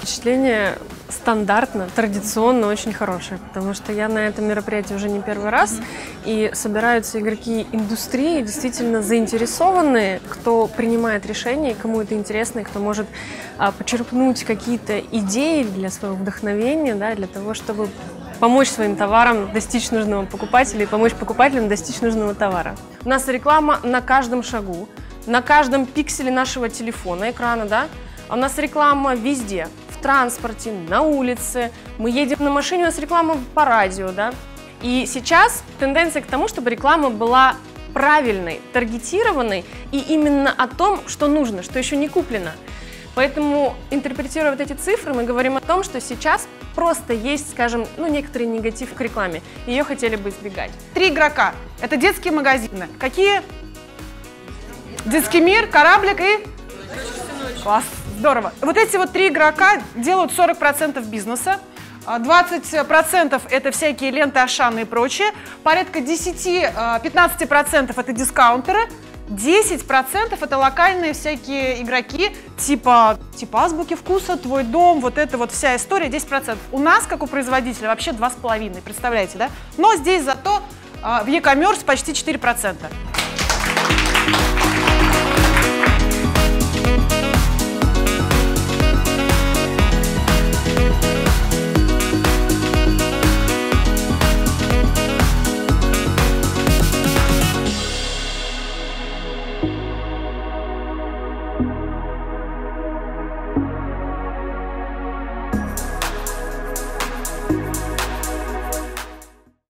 впечатление стандартно, традиционно очень хорошее, потому что я на этом мероприятии уже не первый раз, и собираются игроки индустрии, действительно заинтересованные, кто принимает решения, кому это интересно, и кто может а, почерпнуть какие-то идеи для своего вдохновения, да, для того, чтобы помочь своим товарам достичь нужного покупателя и помочь покупателям достичь нужного товара. У нас реклама на каждом шагу, на каждом пикселе нашего телефона, экрана, да, а у нас реклама везде, транспорте, на улице, мы едем на машине, у нас реклама по радио, да. И сейчас тенденция к тому, чтобы реклама была правильной, таргетированной и именно о том, что нужно, что еще не куплено. Поэтому, интерпретируя вот эти цифры, мы говорим о том, что сейчас просто есть, скажем, ну, некоторый негатив к рекламе. Ее хотели бы избегать. Три игрока. Это детские магазины. Какие? Детский мир, кораблик и... Класс, здорово. Вот эти вот три игрока делают 40% бизнеса. 20% это всякие ленты Ашаны и прочее. Порядка 10-15% это дискаунтеры. 10% это локальные всякие игроки, типа, типа азбуки вкуса, твой дом, вот это вот вся история, 10%. У нас, как у производителя, вообще 2,5%, представляете, да? Но здесь зато э, в e-commerce почти 4%. Bye.